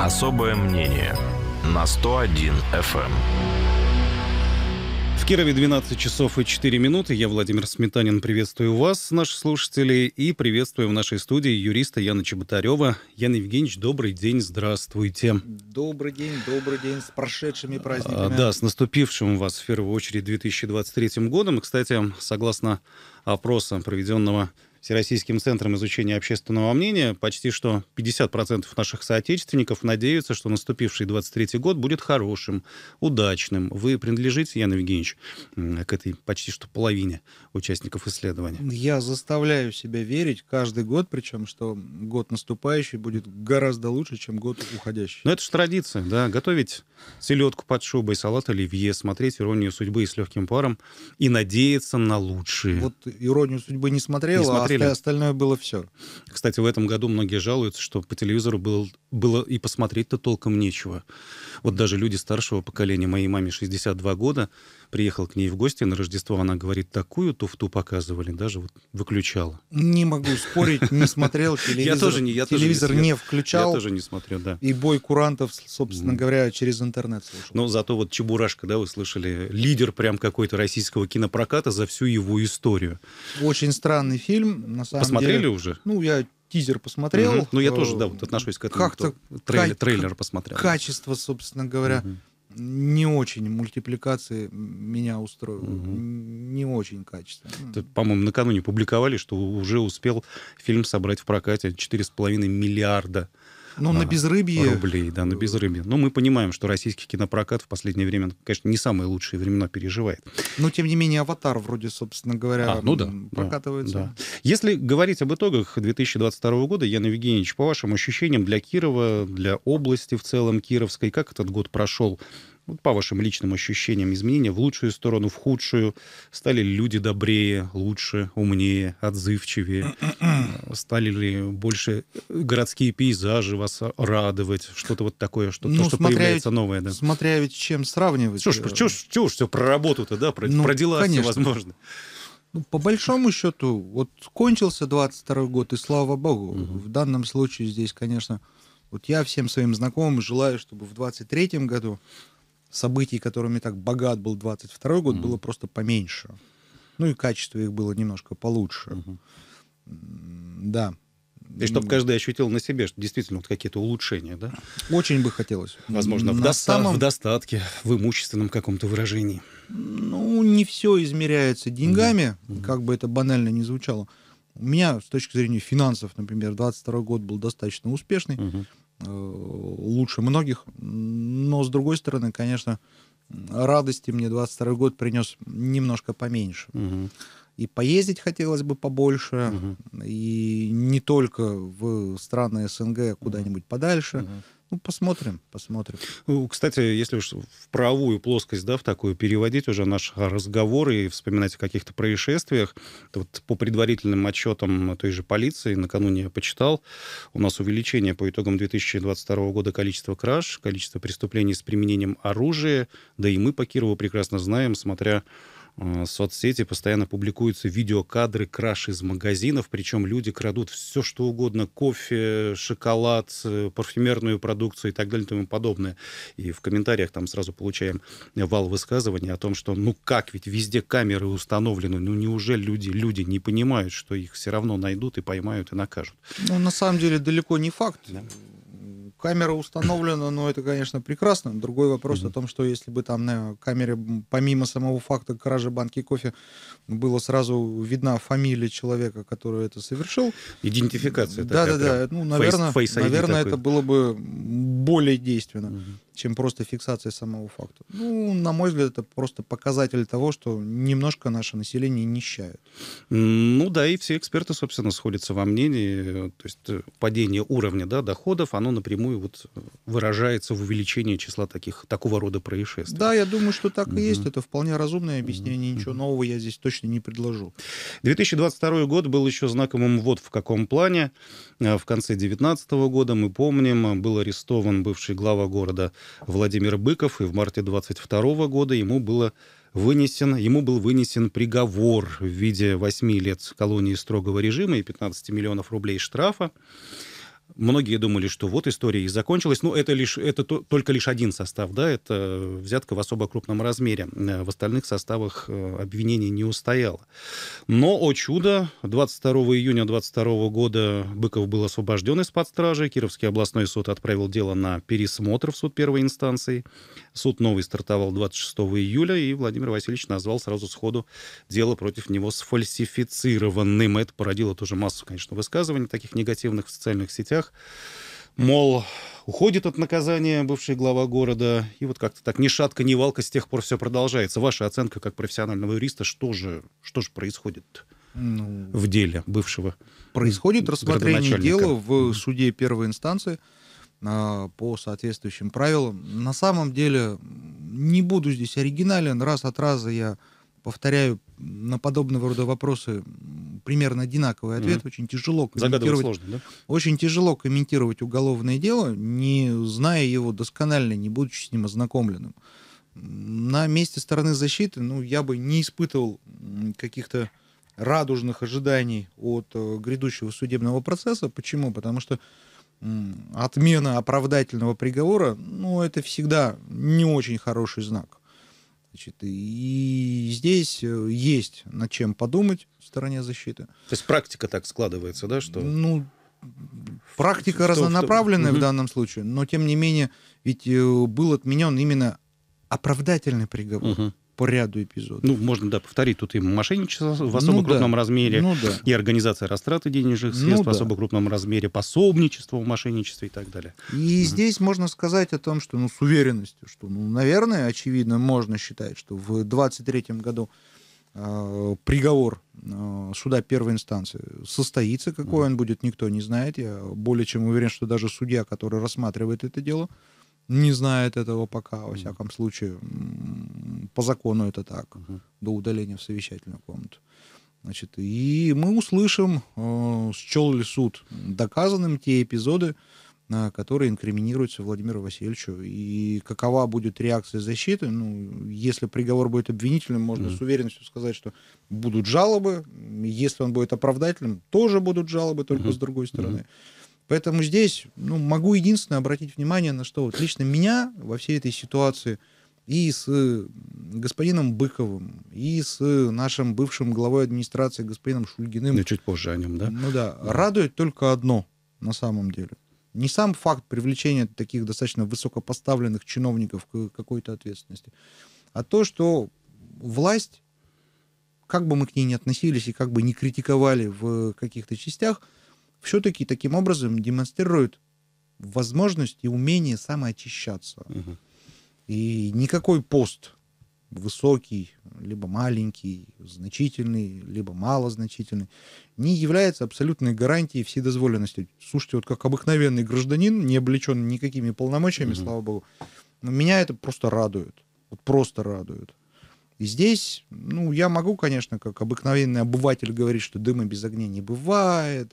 Особое мнение на 101 FM. В Кирове 12 часов и 4 минуты. Я, Владимир Сметанин, приветствую вас, наши слушатели, и приветствую в нашей студии юриста Яна Чеботарева. Ян Евгеньевич, добрый день, здравствуйте. Добрый день, добрый день, с прошедшими праздниками. А, да, с наступившим вас, в первую очередь, 2023 годом. И, кстати, согласно опроса, проведенного Всероссийским центром изучения общественного мнения, почти что 50% наших соотечественников надеются, что наступивший 23 год будет хорошим, удачным. Вы принадлежите, Ян Евгеньевич, к этой почти что половине участников исследования? Я заставляю себя верить каждый год, причем, что год наступающий будет гораздо лучше, чем год уходящий. Ну, это же традиция, да, готовить селедку под шубой, салат оливье, смотреть «Иронию судьбы» и «С легким паром» и надеяться на лучшее. Вот «Иронию судьбы» не смотрел, не смотрели? а остальное было все. Кстати, в этом году многие жалуются, что по телевизору было, было и посмотреть-то толком нечего. Вот даже люди старшего поколения, моей маме 62 года, приехал к ней в гости на Рождество, она говорит, такую туфту показывали, даже вот выключала. Не могу спорить, не смотрел телевизор. Я тоже не, я телевизор тоже не, не включал. Я тоже не смотрел, да. И бой курантов, собственно говоря, через интернет слушал. Но зато вот Чебурашка, да, вы слышали, лидер прям какой-то российского кинопроката за всю его историю. Очень странный фильм, на самом Посмотрели деле. уже? Ну, я тизер посмотрел. Угу. Ну, я тоже, да, вот отношусь к этому. Как-то трейлер, трейлер посмотрел. Качество, собственно говоря, угу. Не очень мультипликации меня устроило. Угу. Не очень качественно. По-моему, накануне публиковали, что уже успел фильм собрать в прокате 4,5 миллиарда ну, на безрыбье... Рублей, да, на безрыбье. Но мы понимаем, что российский кинопрокат в последнее время, конечно, не самые лучшие времена переживает. Но, тем не менее, «Аватар» вроде, собственно говоря, а, ну да, прокатывается. Да, да. Если говорить об итогах 2022 года, Ян Евгеньевич, по вашим ощущениям, для Кирова, для области в целом Кировской, как этот год прошел? Вот по вашим личным ощущениям, изменения в лучшую сторону, в худшую? Стали ли люди добрее, лучше, умнее, отзывчивее? Стали ли больше городские пейзажи вас радовать? Что-то вот такое, что, ну, то, что смотря появляется новое. Да? Смотря ведь чем сравнивать. Чушь, э, чушь, чушь, все про работу-то, да, про, ну, про дела конечно. все возможно. Ну, по большому счету, вот кончился 22 год, и слава богу. Угу. В данном случае здесь, конечно, вот я всем своим знакомым желаю, чтобы в 23 году событий, которыми так богат был 22 год, mm-hmm. было просто поменьше. Ну и качество их было немножко получше. Mm-hmm. Да. И чтобы каждый ощутил на себе, что действительно вот какие-то улучшения, да? Очень бы хотелось. Возможно, в, доста- самом... в достатке, в имущественном каком-то выражении. Ну, не все измеряется деньгами, mm-hmm. как бы это банально не звучало. У меня, с точки зрения финансов, например, 22 год был достаточно успешный. Mm-hmm лучше многих. Но, с другой стороны, конечно, радости мне 22 год принес немножко поменьше. Угу. И поездить хотелось бы побольше, угу. и не только в страны СНГ, а куда-нибудь подальше. Угу. Ну, посмотрим, посмотрим. Ну, кстати, если уж в правовую плоскость, да, в такую переводить уже наш разговор и вспоминать о каких-то происшествиях, то вот по предварительным отчетам той же полиции, накануне я почитал, у нас увеличение по итогам 2022 года количества краж, количество преступлений с применением оружия, да и мы по Кирову прекрасно знаем, смотря соцсети постоянно публикуются видеокадры краш из магазинов, причем люди крадут все, что угодно, кофе, шоколад, э, парфюмерную продукцию и так далее и тому подобное. И в комментариях там сразу получаем вал высказываний о том, что ну как, ведь везде камеры установлены, ну неужели люди, люди не понимают, что их все равно найдут и поймают и накажут? Ну, на самом деле, далеко не факт. Да камера установлена, но это, конечно, прекрасно. Другой вопрос mm-hmm. о том, что если бы там на камере, помимо самого факта кражи банки кофе, было сразу видна фамилия человека, который это совершил. Идентификация. Да, да, да. Ну, наверное, наверное это было бы более действенно. Mm-hmm чем просто фиксация самого факта. Ну, на мой взгляд, это просто показатель того, что немножко наше население нищает. Ну да, и все эксперты, собственно, сходятся во мнении. То есть э, падение уровня да, доходов, оно напрямую вот выражается в увеличении числа таких, такого рода происшествий. Да, я думаю, что так и есть. Это вполне разумное объяснение. Ничего нового я здесь точно не предложу. 2022 год был еще знакомым вот в каком плане. Э, в конце 2019 года, мы помним, был арестован бывший глава города Владимир Быков, и в марте 22 года ему было вынесен, ему был вынесен приговор в виде 8 лет колонии строгого режима и 15 миллионов рублей штрафа. Многие думали, что вот история и закончилась. Но это, лишь, это то, только лишь один состав, да, это взятка в особо крупном размере. В остальных составах э, обвинение не устояло. Но, о чудо, 22 июня 22 года Быков был освобожден из-под стражи. Кировский областной суд отправил дело на пересмотр в суд первой инстанции. Суд новый стартовал 26 июля, и Владимир Васильевич назвал сразу сходу дело против него сфальсифицированным. Это породило тоже массу, конечно, высказываний таких негативных в социальных сетях. Мол, уходит от наказания бывший глава города, и вот как-то так ни шатка, ни валка с тех пор все продолжается. Ваша оценка как профессионального юриста, что же, что же происходит ну, в деле бывшего? Происходит рассмотрение дела в суде первой инстанции а, по соответствующим правилам. На самом деле, не буду здесь оригинален, раз от раза я повторяю на подобного рода вопросы примерно одинаковый ответ. Mm-hmm. Очень тяжело комментировать. Сложно, да? Очень тяжело комментировать уголовное дело, не зная его досконально, не будучи с ним ознакомленным. На месте стороны защиты, ну, я бы не испытывал каких-то радужных ожиданий от э, грядущего судебного процесса. Почему? Потому что отмена оправдательного приговора, ну, это всегда не очень хороший знак. Значит, и здесь э, есть над чем подумать в стороне защиты. То есть практика так складывается, да, что... Ну, практика что, разнонаправленная в, в данном случае, но тем не менее, ведь э, был отменен именно оправдательный приговор. Угу по ряду эпизодов. Ну, можно, да, повторить. Тут и мошенничество в особо ну, крупном да. размере, ну, да. и организация растраты денежных ну средств ну, в особо крупном размере, пособничество в мошенничестве и так далее. И угу. здесь можно сказать о том, что, ну, с уверенностью, что, ну, наверное, очевидно, можно считать, что в 23 году э, приговор э, суда первой инстанции состоится. Какой угу. он будет, никто не знает. Я более чем уверен, что даже судья, который рассматривает это дело, не знает этого пока, во всяком случае. По закону это так, угу. до удаления в совещательную комнату. Значит, и мы услышим, э, счел ли суд доказанным те эпизоды, э, которые инкриминируются Владимиру Васильевичу. И какова будет реакция защиты? Ну, если приговор будет обвинительным, можно mm. с уверенностью сказать, что будут жалобы. Если он будет оправдательным, тоже будут жалобы, только mm-hmm. с другой стороны. Mm-hmm. Поэтому здесь ну, могу единственное обратить внимание на что вот лично меня во всей этой ситуации и с господином Быковым, и с нашим бывшим главой администрации господином Шульгиным. Ну, чуть позже о нем, да? Ну да. Радует только одно на самом деле. Не сам факт привлечения таких достаточно высокопоставленных чиновников к какой-то ответственности, а то, что власть, как бы мы к ней ни относились и как бы не критиковали в каких-то частях, все-таки таким образом демонстрирует возможность и умение самоочищаться. Угу. И никакой пост высокий, либо маленький, значительный, либо малозначительный, не является абсолютной гарантией вседозволенности. Слушайте, вот как обыкновенный гражданин, не облечен никакими полномочиями, угу. слава богу, но меня это просто радует. Вот просто радует. И здесь, ну, я могу, конечно, как обыкновенный обыватель говорить, что дыма без огня не бывает,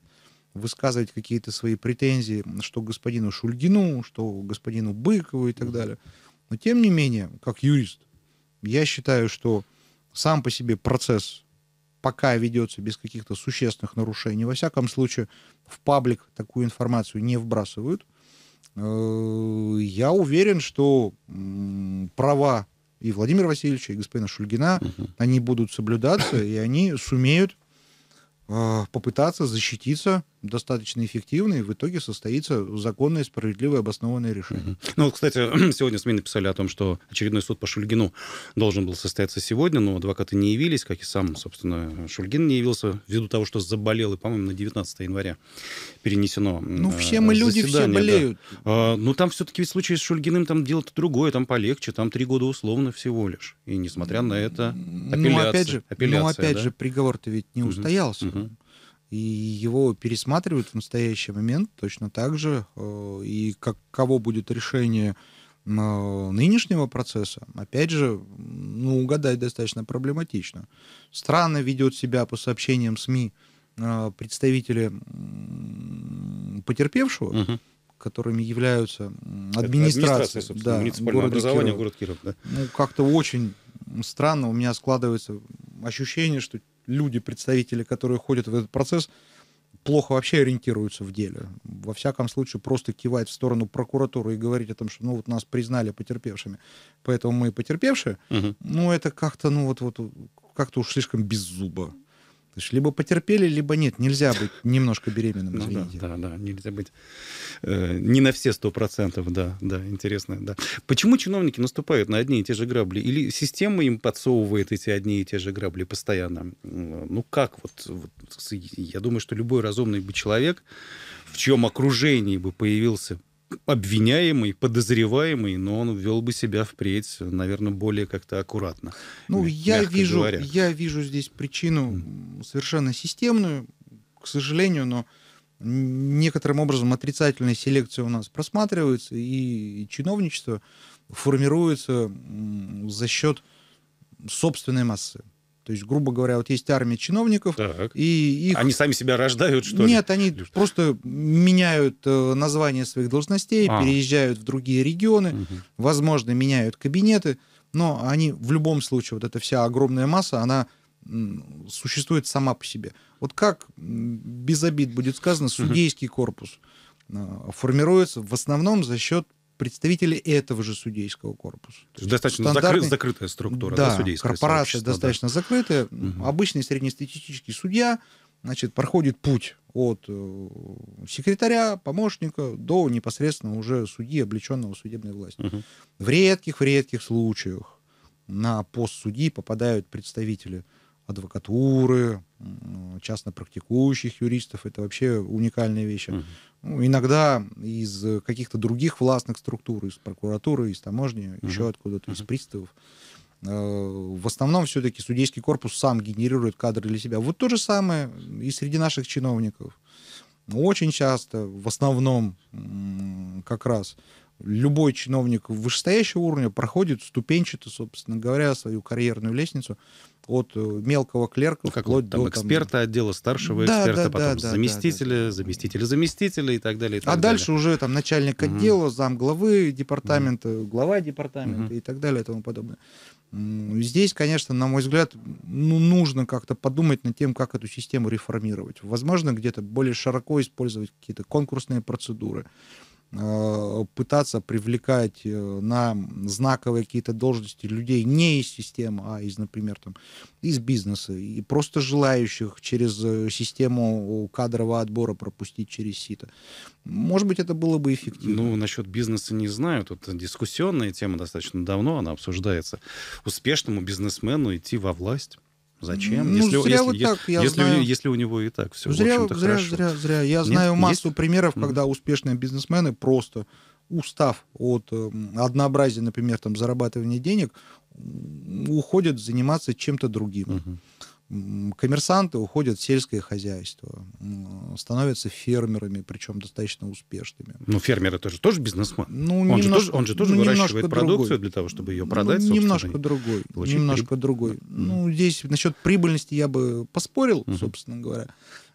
высказывать какие-то свои претензии, что господину Шульгину, что господину Быкову и так далее. Но тем не менее, как юрист, я считаю, что сам по себе процесс пока ведется без каких-то существенных нарушений. Во всяком случае, в паблик такую информацию не вбрасывают. Э, я уверен, что права и Владимира Васильевича, и господина Шульгина, угу. они будут соблюдаться, и они сумеют попытаться защититься достаточно эффективно, и в итоге состоится законное, справедливое, обоснованное решение. Угу. Ну, вот, кстати, сегодня СМИ написали о том, что очередной суд по Шульгину должен был состояться сегодня, но адвокаты не явились, как и сам, собственно, Шульгин не явился, ввиду того, что заболел, и, по-моему, на 19 января перенесено Ну, все мы люди, все болеют. Да. А, ну, там все-таки в случае с Шульгиным там дело-то другое, там полегче, там три года условно всего лишь. И несмотря на это, апелляция. Ну, опять же, ну, опять да? же приговор-то ведь не угу. устоялся. Угу и его пересматривают в настоящий момент точно так же. Э, и каково будет решение э, нынешнего процесса, опять же, ну, угадать достаточно проблематично. Странно ведет себя по сообщениям СМИ э, представители потерпевшего, угу. которыми являются администрация, администрация да, муниципальное образование, Кирова. город Киров. Да. Ну, как-то очень странно у меня складывается ощущение, что люди, представители, которые ходят в этот процесс, плохо вообще ориентируются в деле. Во всяком случае, просто кивать в сторону прокуратуры и говорить о том, что ну вот нас признали потерпевшими, поэтому мы потерпевшие, угу. ну это как-то, ну вот, вот как-то уж слишком без есть либо потерпели, либо нет. Нельзя быть немножко беременным, извините. Ну, да, да, да, нельзя быть э, не на все сто процентов, да, да, интересно, да. Почему чиновники наступают на одни и те же грабли? Или система им подсовывает эти одни и те же грабли постоянно? Ну как вот, вот я думаю, что любой разумный бы человек, в чьем окружении бы появился обвиняемый, подозреваемый, но он вел бы себя впредь, наверное, более как-то аккуратно. Ну, я вижу, я вижу здесь причину совершенно системную, к сожалению, но некоторым образом отрицательная селекция у нас просматривается, и чиновничество формируется за счет собственной массы. То есть, грубо говоря, вот есть армия чиновников, так. и их... Они сами себя рождают, что ли? Нет, они Или просто меняют э, название своих должностей, а. переезжают в другие регионы, угу. возможно, меняют кабинеты, но они в любом случае, вот эта вся огромная масса, она существует сама по себе. Вот как, без обид будет сказано, судейский корпус э, формируется в основном за счет представители этого же судейского корпуса. То есть достаточно закры... закрытая структура, да, да судейская. корпорация достаточно да. закрытая. Угу. Обычный среднестатистический судья значит, проходит путь от э, секретаря, помощника до непосредственно уже судьи, облеченного судебной властью. Угу. В редких, в редких случаях на пост судьи попадают представители адвокатуры, частно практикующих юристов. Это вообще уникальные вещи. Угу. Ну, иногда из каких-то других властных структур, из прокуратуры, из таможни, угу. еще откуда-то, угу. из приставов. Э, в основном все-таки судейский корпус сам генерирует кадры для себя. Вот то же самое и среди наших чиновников. Очень часто, в основном как раз, любой чиновник вышестоящего уровня проходит ступенчато, собственно говоря, свою карьерную лестницу от э, мелкого клерка ну, как вплоть там, до эксперта там... отдела, старшего да, эксперта, да, потом да, заместителя, да, да. заместителя заместителя и так далее. И так а далее. дальше уже там начальник отдела, угу. зам главы департамента, угу. глава департамента угу. и так далее и тому подобное. Здесь, конечно, на мой взгляд, ну, нужно как-то подумать над тем, как эту систему реформировать. Возможно, где-то более широко использовать какие-то конкурсные процедуры. Э, пытаться привлекать э, на знаковые какие-то должности людей не из системы, а из, например, там, из бизнеса, и просто желающих через э, систему кадрового отбора пропустить через сито. Может быть, это было бы эффективно. Ну, насчет бизнеса не знаю. Тут дискуссионная тема достаточно давно, она обсуждается. Успешному бизнесмену идти во власть Зачем? Ну, если, зря если, вот так, я если, знаю. если у него и так все, зря, в общем-то, зря, хорошо. Зря, зря. Я Нет? знаю массу Есть? примеров, когда успешные бизнесмены просто устав от э, однообразия, например, там, зарабатывания денег, уходят заниматься чем-то другим. Угу коммерсанты уходят в сельское хозяйство, становятся фермерами, причем достаточно успешными. Ну, фермеры тоже тоже бизнесмен. Ну, он, немножко, же тоже, он же тоже ну, выращивает продукцию другой. для того, чтобы ее продать. Ну, немножко другой. Немножко прибыль. другой. Mm. Ну, здесь насчет прибыльности я бы поспорил, mm-hmm. собственно говоря.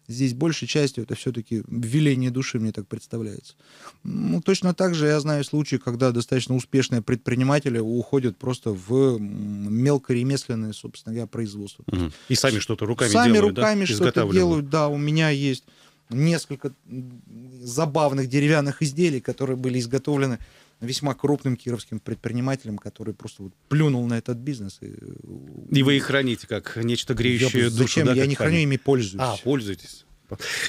Здесь большей частью это все-таки веление души, мне так представляется. Ну, точно так же я знаю случаи, когда достаточно успешные предприниматели уходят просто в мелкоремесленное, собственно говоря, производство. Угу. И сами что-то руками сами делают, руками да? что-то делают, да, у меня есть несколько забавных деревянных изделий, которые были изготовлены весьма крупным кировским предпринимателем, который просто вот плюнул на этот бизнес. И, и вы их храните как нечто греющее я, душу, Зачем? Да, я не храню, ими пользуюсь. А, пользуетесь.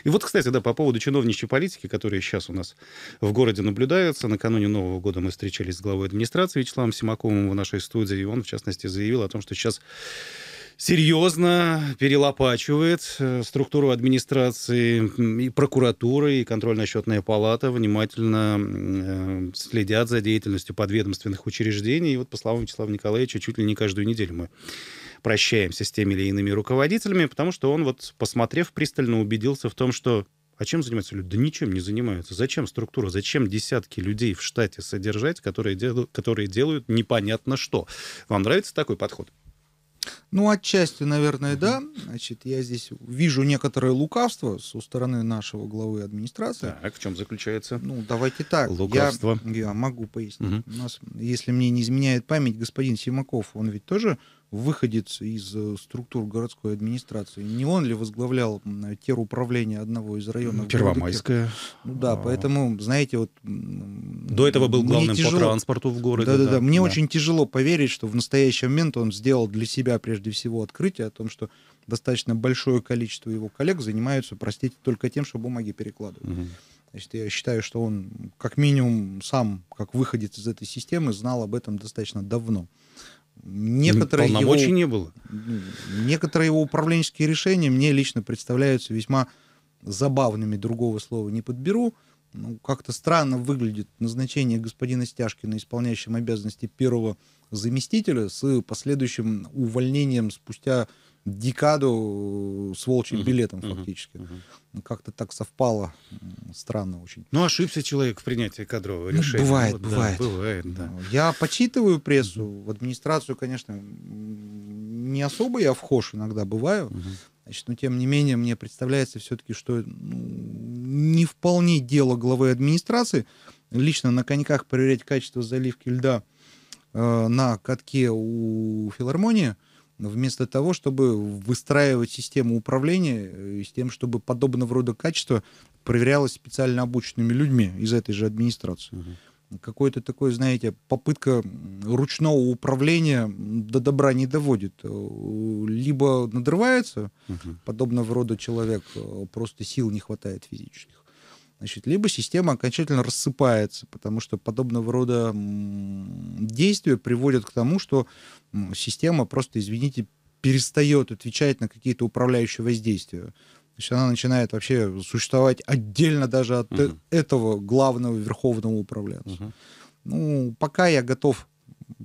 И вот, кстати, да, по поводу чиновничьей политики, которая сейчас у нас в городе наблюдается. Накануне Нового года мы встречались с главой администрации Вячеславом Симаковым в нашей студии, и он, в частности, заявил о том, что сейчас серьезно перелопачивает э, структуру администрации и прокуратуры, и контрольно-счетная палата внимательно э, следят за деятельностью подведомственных учреждений. И вот, по словам Вячеслава Николаевича, чуть ли не каждую неделю мы прощаемся с теми или иными руководителями, потому что он, вот, посмотрев пристально, убедился в том, что а чем занимаются люди? Да ничем не занимаются. Зачем структура? Зачем десятки людей в штате содержать, которые, дел... которые делают непонятно что? Вам нравится такой подход? Ну, отчасти, наверное, да. Значит, я здесь вижу некоторое лукавство со стороны нашего главы администрации. Так, в чем заключается? Ну, давайте так. Лукавство. Я, я могу пояснить. Угу. У нас, если мне не изменяет память, господин Симаков, он ведь тоже выходец из э, структур городской администрации. Не он ли возглавлял теруправление одного из районов? Первомайская. Ну да, а... поэтому, знаете, вот... До этого был главным тяжело... по транспорту в городе. Да-да-да, мне да. очень тяжело поверить, что в настоящий момент он сделал для себя прежде всего открытие о том, что достаточно большое количество его коллег занимаются, простите, только тем, что бумаги перекладывают. Угу. Значит, я считаю, что он, как минимум, сам, как выходец из этой системы, знал об этом достаточно давно. Некоторые Полномочий его, не было. Некоторые его управленческие решения мне лично представляются весьма забавными, другого слова не подберу. Ну, как-то странно выглядит назначение господина Стяжкина, исполняющим обязанности первого заместителя, с последующим увольнением спустя декаду с волчьим uh-huh, билетом фактически. Uh-huh. Как-то так совпало. Странно очень. Ну, ошибся человек в принятии кадрового ну, решения. Бывает, вот, бывает. Да, бывает, да. Я почитываю прессу. В администрацию, конечно, не особо я вхож иногда бываю. Uh-huh. Значит, но тем не менее, мне представляется все-таки, что ну, не вполне дело главы администрации лично на коньках проверять качество заливки льда э, на катке у филармонии – вместо того, чтобы выстраивать систему управления э, с тем, чтобы подобного рода качество проверялось специально обученными людьми из этой же администрации. Угу. Какой-то такой, знаете, попытка ручного управления до добра не доводит. Э, либо надрывается угу. подобного рода человек, э, просто сил не хватает физических. Значит, либо система окончательно рассыпается, потому что подобного рода действия приводят к тому, что система просто, извините, перестает отвечать на какие-то управляющие воздействия. То есть она начинает вообще существовать отдельно даже от угу. этого главного верховного управленца. Угу. Ну, пока я готов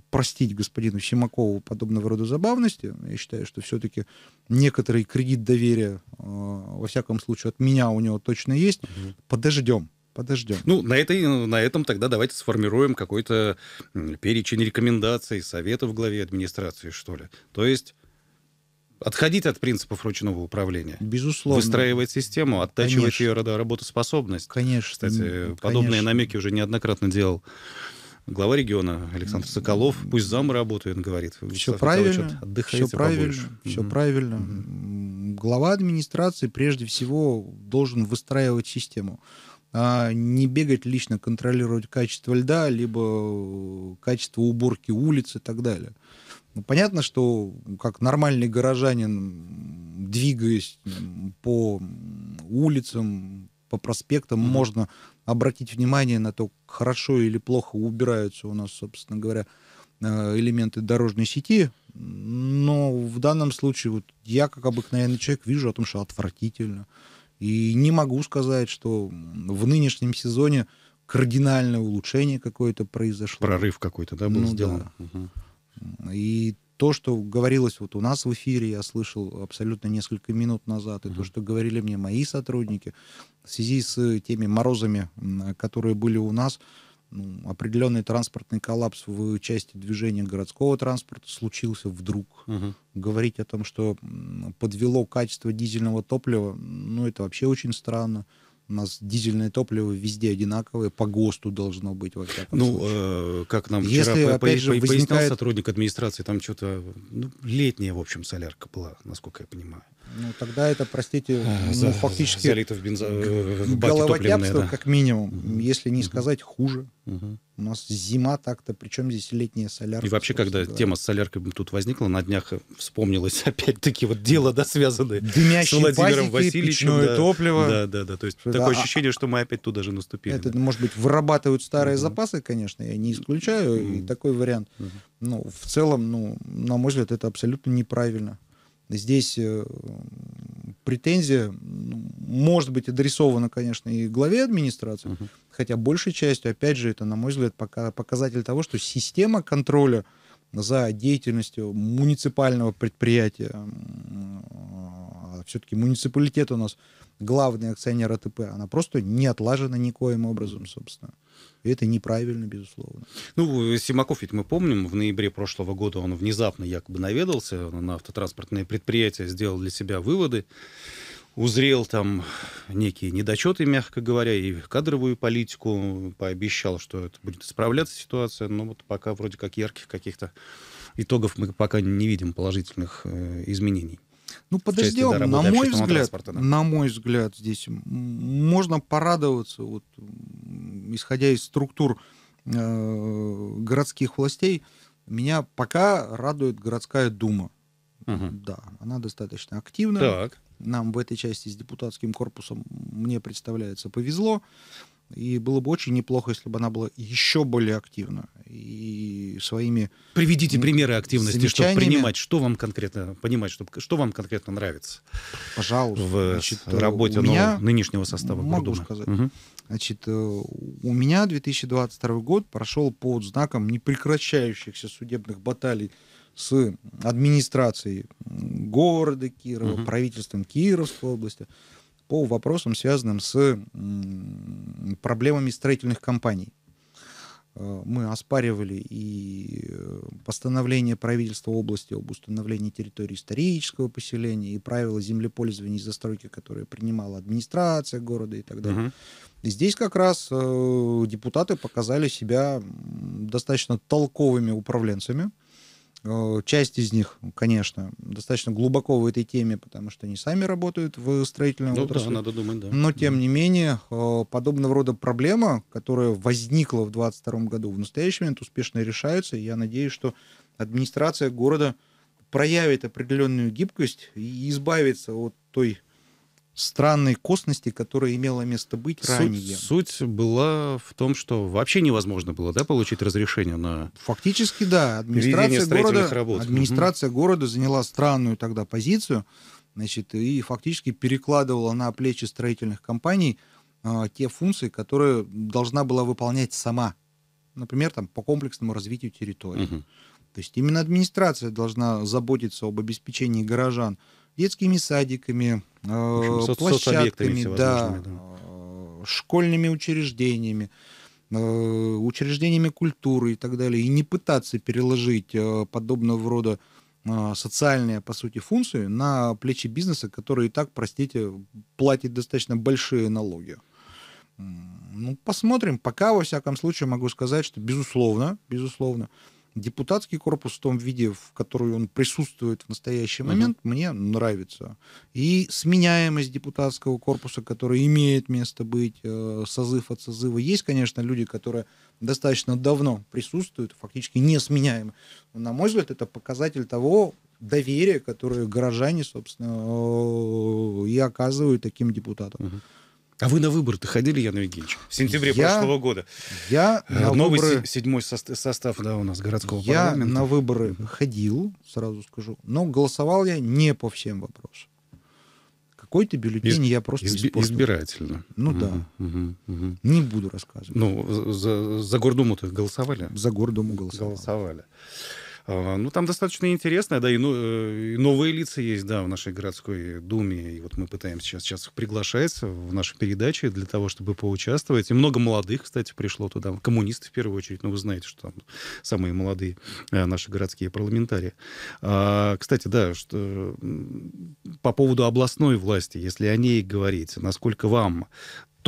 простить господину Симакову подобного рода забавности. Я считаю, что все-таки некоторый кредит доверия, э, во всяком случае, от меня у него точно есть. Угу. Подождем. Подождем. Ну, на, этой, на этом тогда давайте сформируем какой-то перечень рекомендаций, советов главе администрации, что ли. То есть отходить от принципов ручного управления. Безусловно. Выстраивать систему, оттачивать Конечно. ее работоспособность. Конечно. Кстати, Конечно. подобные намеки уже неоднократно делал глава региона Александр Соколов. Пусть зам работает, говорит. Все правильно. Отдыхайте все правильно. Побольше. Все mm правильно. mm Глава администрации прежде всего должен выстраивать систему. А не бегать лично контролировать качество льда, либо качество уборки улиц и так далее. Ну, понятно, что как нормальный горожанин, двигаясь по улицам, по проспектам, mm можно обратить внимание на то, хорошо или плохо убираются у нас, собственно говоря, э, элементы дорожной сети, но в данном случае вот я, как обыкновенный человек, вижу о том, что отвратительно. И не могу сказать, что в нынешнем сезоне кардинальное улучшение какое-то произошло. Прорыв какой-то, да, был ну, сделан? Да. Угу. И то, что говорилось вот у нас в эфире, я слышал абсолютно несколько минут назад, и mm-hmm. то, что говорили мне мои сотрудники, в связи с теми морозами, которые были у нас, ну, определенный транспортный коллапс в части движения городского транспорта случился вдруг. Угу. Говорить о том, что подвело качество дизельного топлива, ну, это вообще очень странно. У нас дизельное топливо везде одинаковое, по ГОСТу должно быть во всяком ну, э, как нам Если, вчера опять по, же, по, возникает... сотрудник администрации, там что-то ну, летняя, в общем, солярка была, насколько я понимаю. Ну, тогда это, простите, а, ну, фактически... Залито в бензо... Головотяпство, да. как минимум, если не сказать хуже. Mm-hmm. У нас зима так-то, причем здесь летняя солярка. И вообще, когда говоря. тема с соляркой тут возникла, на днях вспомнилось опять-таки вот дело, да, связанное Дымящие с Владимиром Васильевичем. Да, топливо. Да, да, да. То есть да, такое а, ощущение, что мы опять туда же наступили. Это, да. может быть, вырабатывают старые mm-hmm. запасы, конечно, я не исключаю и такой вариант. Mm-hmm. Но в целом, ну, на мой взгляд, это абсолютно неправильно. Здесь э, претензия ну, может быть адресована, конечно, и главе администрации, uh-huh. хотя большей частью, опять же, это, на мой взгляд, пока, показатель того, что система контроля за деятельностью муниципального предприятия, а все-таки муниципалитет у нас главный акционер АТП, она просто не отлажена никоим образом, собственно. Это неправильно, безусловно. Ну, Симаков ведь мы помним, в ноябре прошлого года он внезапно якобы наведался на автотранспортное предприятие, сделал для себя выводы узрел там некие недочеты, мягко говоря, и кадровую политику, пообещал, что это будет исправляться ситуация, но вот пока вроде как ярких каких-то итогов мы пока не видим положительных э, изменений. Ну, подождем, на мой взгляд, да. на мой взгляд, здесь можно порадоваться, вот, исходя из структур э, городских властей, меня пока радует городская дума. Угу. Да, она достаточно активна. Так. Нам в этой части с депутатским корпусом, мне представляется, повезло. И было бы очень неплохо, если бы она была еще более активна. И своими... Приведите примеры активности, чтобы принимать. Что вам конкретно, понимать, чтобы, что вам конкретно нравится? Пожалуйста. В Значит, работе меня, нынешнего состава Могу Гордума. сказать. Угу. Значит, э, у меня 2022 год прошел под знаком непрекращающихся судебных баталий с администрацией города Кирова, угу. правительством Кировской области по вопросам, связанным с проблемами строительных компаний. Э, мы оспаривали и э, постановление правительства области об установлении территории исторического поселения, и правила землепользования и застройки, которые принимала администрация города и так далее. Угу. И здесь как раз э, депутаты показали себя достаточно толковыми управленцами. Э, часть из них, конечно, достаточно глубоко в этой теме, потому что они сами работают в строительном ну, отрасли. Да, надо думать, да. Но, тем не менее, э, подобного рода проблема, которая возникла в 2022 году, в настоящий момент успешно решается. И я надеюсь, что администрация города проявит определенную гибкость и избавится от той странной косности, которая имела место быть суть, ранее. Суть была в том, что вообще невозможно было да, получить разрешение на Фактически, да. Администрация, города, работ. администрация угу. города заняла странную тогда позицию значит, и фактически перекладывала на плечи строительных компаний э, те функции, которые должна была выполнять сама. Например, там, по комплексному развитию территории. Угу. То есть именно администрация должна заботиться об обеспечении горожан детскими садиками, общем, площадками, да, да, э, школьными учреждениями, э, учреждениями культуры и так далее, и не пытаться переложить э, подобного рода социальные, по сути, функции на плечи бизнеса, который и так, простите, платит достаточно большие налоги. Ну, посмотрим. Пока, во всяком случае, могу сказать, что, безусловно, безусловно, депутатский корпус в том виде, в который он присутствует в настоящий момент, uh-huh. мне нравится. И сменяемость депутатского корпуса, который имеет место быть, э, созыв от созыва. Есть, конечно, люди, которые достаточно давно присутствуют, фактически несменяемы. Но, на мой взгляд, это показатель того доверия, которое горожане, собственно, э, и оказывают таким депутатам. Uh-huh. А вы на выборы-то ходили, Ян Евгеньевич, в сентябре я, прошлого года? Я э, на Новый выборы, седьмой состав, да, у нас городского я парламента. Я на выборы ходил, сразу скажу, но голосовал я не по всем вопросам. Какой-то бюллетень Из, я просто изби, Избирательно. Ну угу, да. Угу, угу. Не буду рассказывать. Ну, за, за Гордуму-то голосовали? За Гордуму голосовали. Голосовали. А, ну, там достаточно интересно, да, и, ну, э, и новые лица есть, да, в нашей городской думе, и вот мы пытаемся сейчас, сейчас их приглашать в нашу передачу для того, чтобы поучаствовать. И много молодых, кстати, пришло туда, коммунисты в первую очередь, ну, вы знаете, что там самые молодые э, наши городские парламентарии. А, кстати, да, что по поводу областной власти, если о ней говорить, насколько вам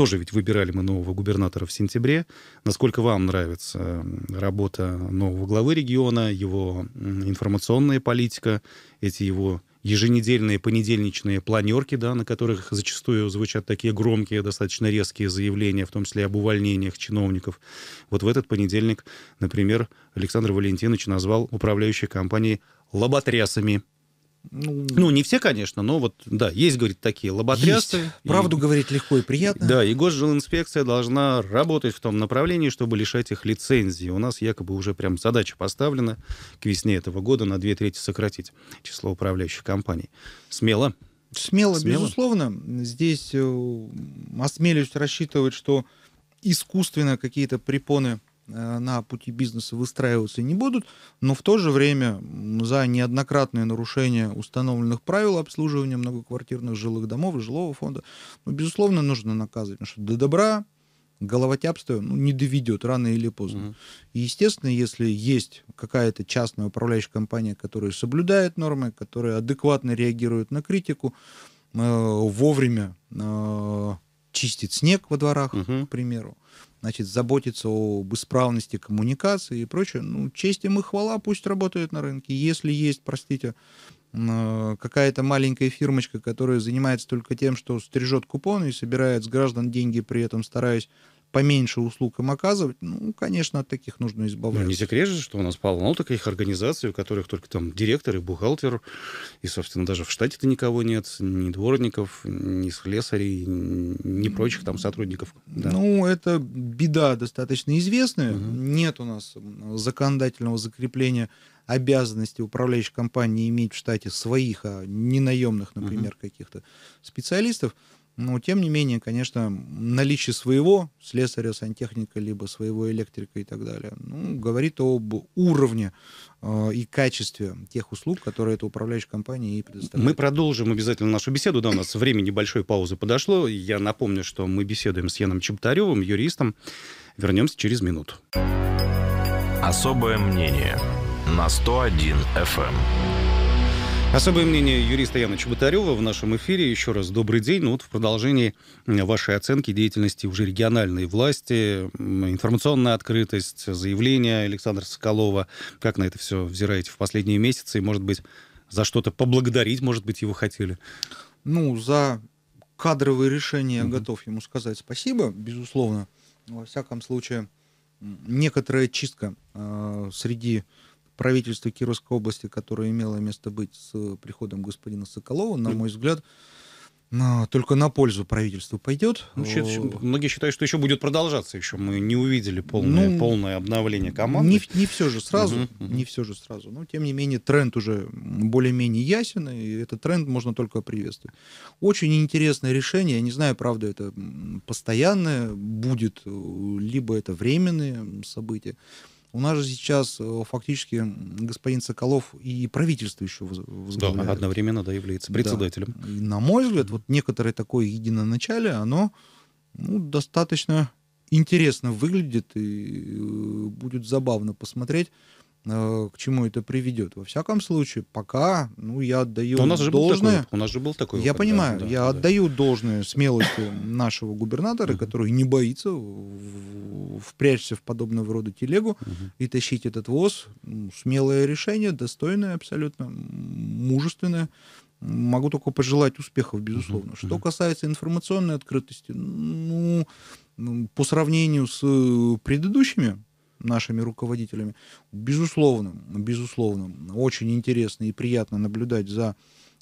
тоже ведь выбирали мы нового губернатора в сентябре. Насколько вам нравится работа нового главы региона, его информационная политика, эти его еженедельные понедельничные планерки, да, на которых зачастую звучат такие громкие, достаточно резкие заявления, в том числе об увольнениях чиновников. Вот в этот понедельник, например, Александр Валентинович назвал управляющие компании лоботрясами. Ну, ну, не все, конечно, но вот, да, есть, говорит, такие лоботрясы. Есть. Правду и, говорить легко и приятно. Да, и госжилинспекция должна работать в том направлении, чтобы лишать их лицензии. У нас якобы уже прям задача поставлена к весне этого года на две трети сократить число управляющих компаний. Смело. Смело, Смело. безусловно. Здесь э, осмелюсь рассчитывать, что искусственно какие-то препоны на пути бизнеса выстраиваться не будут, но в то же время за неоднократные нарушения установленных правил обслуживания многоквартирных жилых домов и жилого фонда, ну, безусловно, нужно наказывать, потому что до добра головотяпство ну, не доведет рано или поздно. Mm-hmm. И, естественно, если есть какая-то частная управляющая компания, которая соблюдает нормы, которая адекватно реагирует на критику, вовремя чистит снег во дворах, Мгм. к примеру, значит, заботится об исправности коммуникации и прочее. Ну, честь им и хвала, пусть работают на рынке. Если есть, простите, м, какая-то маленькая фирмочка, которая занимается только тем, что стрижет купоны и собирает с граждан деньги, при этом стараясь поменьше услуг им оказывать, ну, конечно, от таких нужно Ну, избавляться. не секрет же, что у нас полно таких организаций, у которых только там директор и бухгалтер, и, собственно, даже в штате-то никого нет, ни дворников, ни слесарей, ни прочих там сотрудников. Да. Ну, это беда достаточно известная. Мгм. Нет у нас законодательного закрепления обязанности управляющей компании иметь в штате своих, а не наемных, например, каких-то специалистов. Но, тем не менее, конечно, наличие своего слесаря, сантехника, либо своего электрика и так далее, ну, говорит об уровне э, и качестве тех услуг, которые эта управляющая компания и предоставляет. Мы продолжим обязательно нашу беседу. Да, у нас время небольшой паузы подошло. Я напомню, что мы беседуем с Яном Чеботаревым, юристом. Вернемся через минуту. Особое мнение на 101 FM. Особое мнение юриста Яна Чеботарева в нашем эфире. Еще раз добрый день. Ну вот в продолжении вашей оценки деятельности уже региональной власти, информационная открытость, заявления Александра Соколова. Как на это все взираете в последние месяцы? И, может быть, за что-то поблагодарить, может быть, его хотели? Ну, за кадровые решения Мгм. готов ему сказать спасибо, безусловно. Во всяком случае, некоторая чистка э, среди правительства Кировской области, которая имела место быть с приходом господина Соколова, на Мгм. мой взгляд, только на пользу правительству пойдет. Ну, многие считают, что еще будет продолжаться. Еще мы не увидели полное, Ну, полное обновление команды. Не, не все же сразу, Мгм, мгм. не все же сразу. Но тем не менее тренд уже более-менее ясен, и этот тренд можно только приветствовать. Очень интересное решение. Я не знаю, правда, это постоянное будет, э, либо это временные события. У нас же сейчас э, фактически господин Соколов и правительство еще воз- Да, возглавляет. одновременно да, является председателем. И, на мой взгляд, вот некоторое такое единоначалие, оно ну, достаточно интересно выглядит и э, будет забавно посмотреть, к чему это приведет. Во всяком случае, пока, ну, я отдаю Но у нас же был должное. такой, у нас же был такой. Я да, понимаю, да, я да. отдаю должное смелости нашего губернатора, который не боится впрячься в подобного рода телегу и тащить этот ВОЗ. Смелое решение, достойное абсолютно, мужественное. Могу только пожелать успехов, безусловно. Что касается информационной открытости, ну, по сравнению с э, предыдущими нашими руководителями, безусловно, безусловно, очень интересно и приятно наблюдать за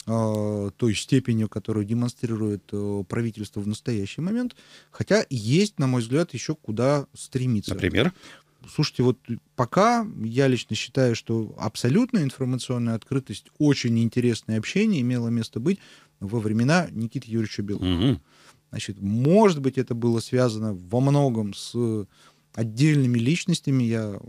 э, той степенью, которую демонстрирует э, правительство в настоящий момент. Хотя есть, на мой взгляд, еще куда стремиться. Например? Слушайте, вот пока я лично считаю, что абсолютная информационная открытость, очень интересное общение имело место быть во времена Никиты Юрьевича Белова. Мгм. Значит, может быть, это было связано во многом с отдельными личностями. Я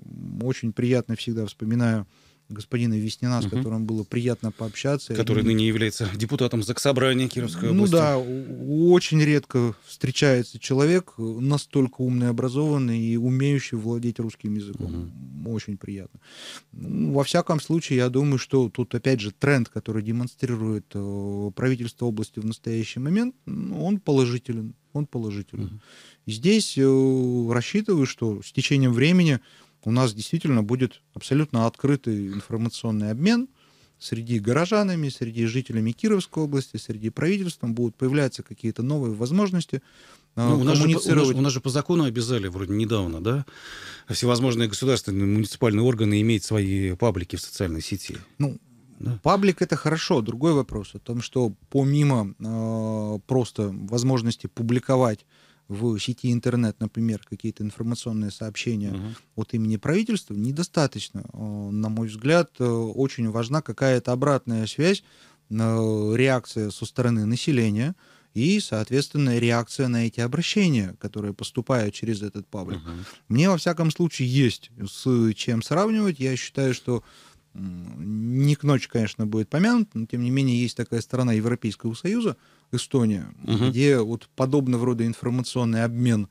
очень приятно всегда вспоминаю господина Веснина, с Мгм. которым было приятно пообщаться. Который И- ныне является депутатом Заксобрания Кировской ну области. да, у- очень редко встречается человек настолько умный, образованный и умеющий владеть русским языком. Очень приятно. Ну, во всяком случае, я думаю, что тут опять же тренд, который демонстрирует э, правительство области в настоящий момент, ну, он положителен. Он положителен. Мгм. Здесь э, рассчитываю, что с течением времени у нас действительно будет абсолютно открытый информационный обмен среди горожанами, среди жителями Кировской области, среди правительства будут появляться какие-то новые возможности э, Ну, у, нас же, по- у, нас, у нас же по закону обязали вроде недавно, да, всевозможные государственные муниципальные органы иметь свои паблики в социальной сети. Ну, Да. паблик это хорошо. Другой вопрос о том, что помимо э, просто возможности публиковать в сети интернет, например, какие-то информационные сообщения Мгм. от имени правительства недостаточно. Э, На мой взгляд, э, очень важна какая-то обратная связь, э, реакция со стороны населения и, соответственно, реакция на эти обращения, которые поступают через этот паблик. Мгм. Мне, во всяком случае, есть с чем сравнивать. Я считаю, что не к ночи, конечно, будет помянут, но, тем не менее, есть такая страна Европейского Союза, Эстония, Мгм. где вот подобного рода информационный обмен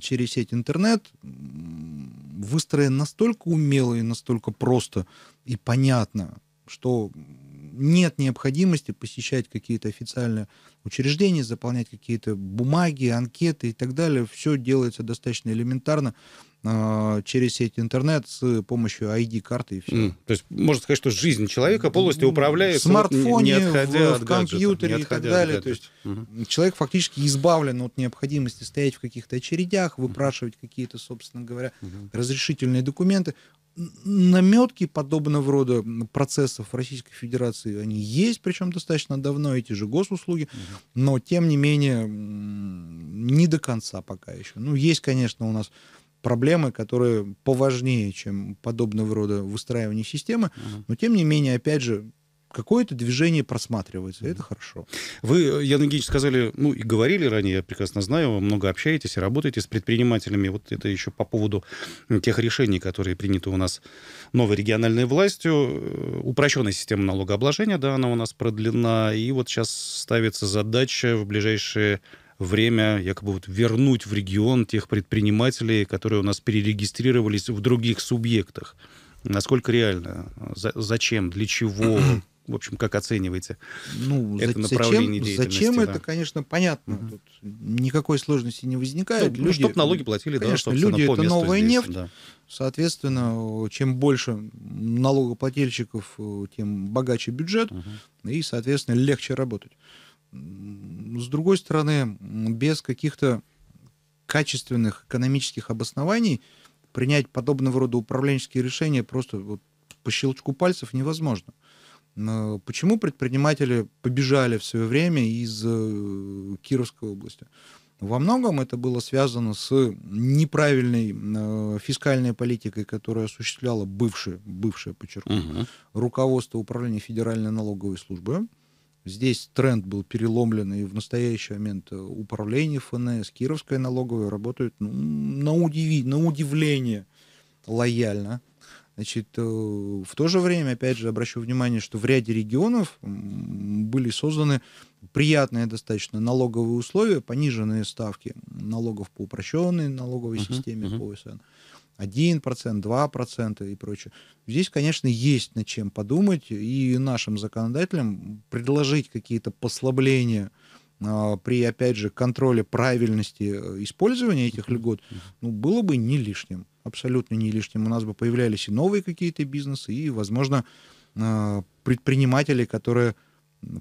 через сеть интернет выстроен настолько умело и настолько просто и понятно, что нет необходимости посещать какие-то официальные учреждения, заполнять какие-то бумаги, анкеты и так далее. Все делается достаточно элементарно э, через сеть интернет с помощью ID-карты и все. Mm. То есть можно сказать, что жизнь человека полностью управляется в смартфоне, не отходя в, от в компьютере гаджета, и так далее. То есть угу. человек фактически избавлен от необходимости стоять в каких-то очередях, выпрашивать какие-то, собственно говоря, угу. разрешительные документы наметки подобного рода процессов в Российской Федерации, они есть, причем достаточно давно, эти же госуслуги, угу. но, тем не менее, не до конца пока еще. Ну, есть, конечно, у нас проблемы, которые поважнее, чем подобного рода выстраивание системы, угу. но, тем не менее, опять же, какое-то движение просматривается, это хорошо. Вы, Ян Евгеньевич, сказали, ну и говорили ранее, я прекрасно знаю, вы много общаетесь и работаете с предпринимателями. Вот это еще по поводу тех решений, которые приняты у нас новой региональной властью. Э, упрощенная система налогообложения, да, она у нас продлена. И вот сейчас ставится задача в ближайшее время якобы вот вернуть в регион тех предпринимателей, которые у нас перерегистрировались в других субъектах. Насколько реально? За, зачем? Для чего? в общем, как оцениваете ну, это за, направление зачем, Зачем да? это, конечно, понятно. Угу. Тут никакой сложности не возникает. Ну, люди, чтобы налоги платили, конечно, да, люди это новая здесь, нефть. Да. Соответственно, чем больше налогоплательщиков, тем богаче бюджет, угу. и, соответственно, легче работать. С другой стороны, без каких-то качественных экономических обоснований принять подобного рода управленческие решения просто вот по щелчку пальцев невозможно. Почему предприниматели побежали в свое время из э, Кировской области? Во многом это было связано с неправильной э, фискальной политикой, которую осуществляло бывшее, бывшее, подчеркну, угу. руководство управления Федеральной налоговой службы. Здесь тренд был переломлен, и в настоящий момент управление ФНС, Кировская налоговая работают ну, на, удиви, на удивление лояльно. Значит, э, в то же время, опять же, обращу внимание, что в ряде регионов были созданы приятные достаточно налоговые условия, пониженные ставки налогов по упрощенной налоговой uh-huh, системе uh-huh. по ОСН. 1%, 2% и прочее. Здесь, конечно, есть над чем подумать, и нашим законодателям предложить какие-то послабления а, при, опять же, контроле правильности э, использования этих льгот, ну, было бы не лишним абсолютно не лишним. У нас бы появлялись и новые какие-то бизнесы, и, возможно, а, предприниматели, которые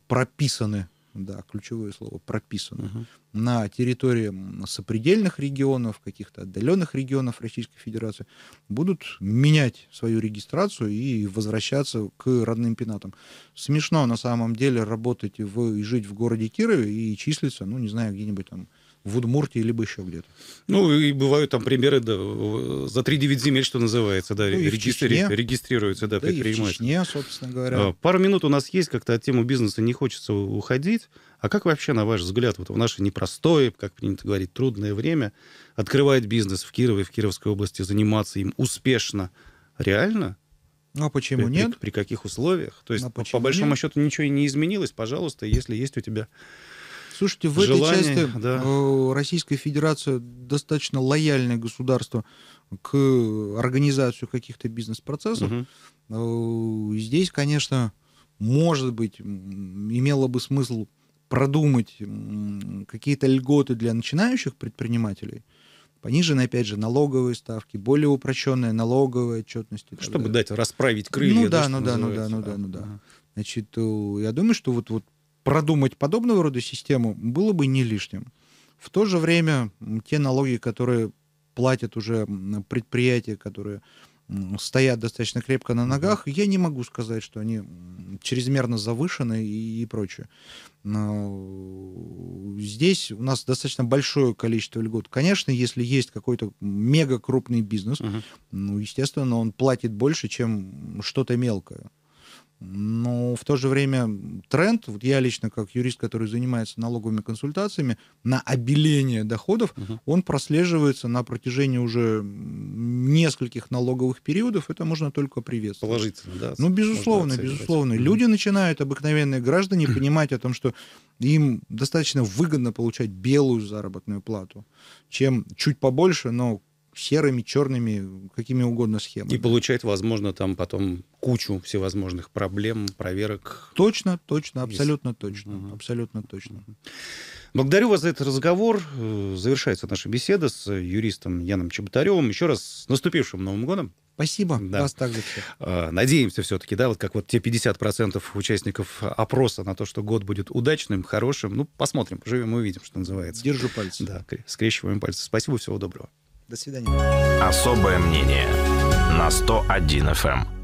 прописаны, да, ключевое слово, прописаны uh-huh. на территории сопредельных регионов, каких-то отдаленных регионов Российской Федерации, будут менять свою регистрацию и возвращаться к родным пенатам. Смешно на самом деле работать в, и жить в городе Кирове и числиться, ну, не знаю, где-нибудь там в Удмуртии, либо еще где-то. Ну, и бывают там примеры да, за 3-9 земель, что называется, да, ну, регистри... регистрируются, да, да предприниматели. И в Чечне, собственно говоря. А, пару минут у нас есть, как-то от темы бизнеса не хочется уходить. А как вообще, на ваш взгляд, вот в наше непростое, как принято говорить, трудное время, открывать бизнес в Кирове, в Кировской области, заниматься им успешно, реально? Ну, а почему при, нет? При, при каких условиях? То есть, а по большому нет? счету, ничего и не изменилось. Пожалуйста, если есть у тебя Слушайте, в Желание, этой части да. Э, Российская Федерация достаточно лояльное государство к организации каких-то бизнес-процессов. Угу. Здесь, конечно, может быть, имело бы смысл продумать какие-то льготы для начинающих предпринимателей, пониженные, опять же, налоговые ставки, более упрощенная налоговая отчетность. Чтобы дать расправить крылья. Ну да, ну да, ну да, ну да, ну да. Значит, э, я думаю, что вот, вот продумать подобного рода систему было бы не лишним. В то же время те налоги, которые платят уже предприятия, которые стоят достаточно крепко на ногах, я не могу сказать, что они чрезмерно завышены и, и прочее. Но здесь у нас достаточно большое количество льгот. Конечно, если есть какой-то мега крупный бизнес, uh-huh. ну, естественно, он платит больше, чем что-то мелкое. Но в то же время тренд, вот я лично как юрист, который занимается налоговыми консультациями, на обеление доходов, угу. он прослеживается на протяжении уже нескольких налоговых периодов. Это можно только приветствовать. Положительно, да? Ну, безусловно, безусловно. Угу. Люди начинают, обыкновенные граждане, понимать о том, что им достаточно выгодно получать белую заработную плату, чем чуть побольше, но серыми, черными, какими угодно схемами. И получать, возможно, там потом кучу всевозможных проблем, проверок. Точно, точно, абсолютно точно, угу. абсолютно точно. Благодарю вас за этот разговор. Э, завершается наша беседа с юристом Яном Чеботаревым. Еще раз с наступившим Новым годом. Спасибо. Да. Вас также всех. А, надеемся все-таки, да, вот как вот те 50% участников опроса на то, что год будет удачным, хорошим. Ну, посмотрим, живем и увидим, что называется. Держу пальцы. Да, скрещиваем пальцы. Спасибо, всего доброго. До свидания. Особое мнение на 101 FM.